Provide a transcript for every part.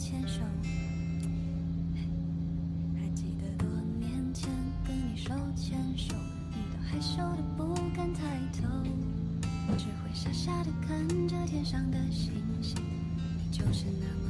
牵手。还记得多年前跟你手牵手，你都害羞的不敢抬头，只会傻傻的看着天上的星星，你就是那么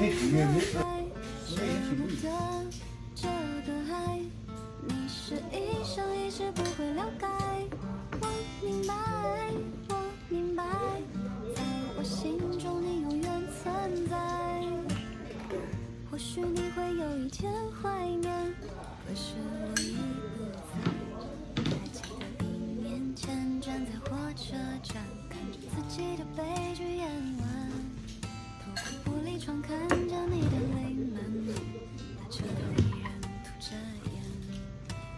爱舍不得这个爱，你是一生一世不会了解。我明白，我明白，在我心中你永远存在。或许你会有一天怀念，可是我已不在。还记得你面前站在火车站，看着自己的悲剧演完。玻璃窗看着你的泪满面那车头依然吐着。烟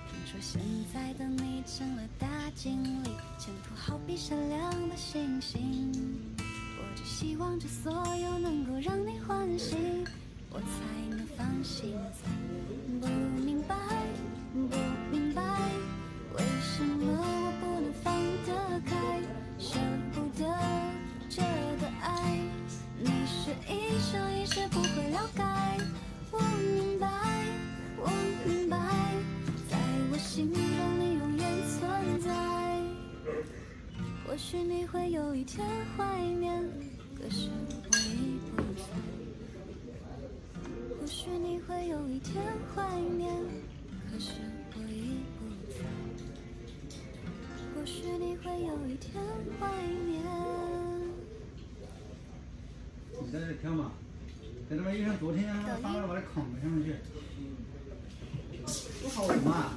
听说现在的你成了大经理前途好比闪亮的星星我只希望这所有能够让你欢喜我才能放心不明白这一生一世不会了解，我明白，我明白。在我心中你永远存在。或许你会有一天怀念，可是我已不在。或许你会有一天怀念，可是我已不在。或许你会有一天怀念。你在这挑嘛？在他妈又像昨天放到我的炕上面去，不好闻嘛！